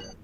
Yeah.